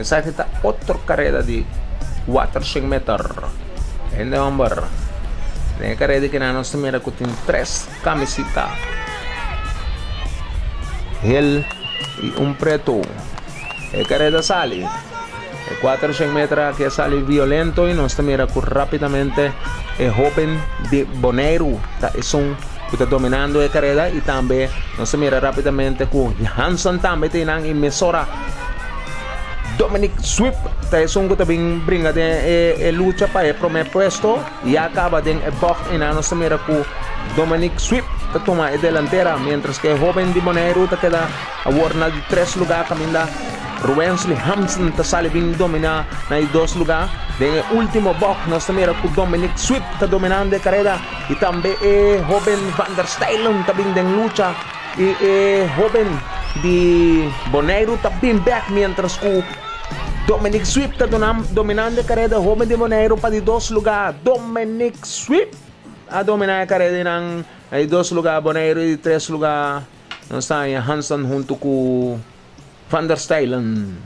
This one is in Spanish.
Esa kita outra carreira de 400 metros. Ainda vamos embora. Tem carreira que na nossa mira que tem três camisetas. Ele e um preto. É carreira sale. É 400 metros que sale violento e nós mira que rapidamente é jovem de é um que está dominando a carreira e também nós mira rapidamente com Hansen também tem na emissora Dominic Swift Tyson ko tabing bringa de e, e lucha pa e prome puesto. Y acaba de e box en ano mira ko Dominic Swift toma e delantera mientras que joven de Monero ta queda a warna de tres lugar caminda Rubensley Hampson ta sale bing domina na i dos lugar de último box sa mira ko Dominic Swift ta dominando de carrera. Y también e joven Van der Steylen den lucha. Y e joven de Boneiro também back mientras que Dominic Swift está dominando a carreira Homem de Monero para de dois lugares. Dominic Swift a dominar a carreira em dois lugares, Boneiro e três lugares. Estamos em Hansen junto com Van der Steylen.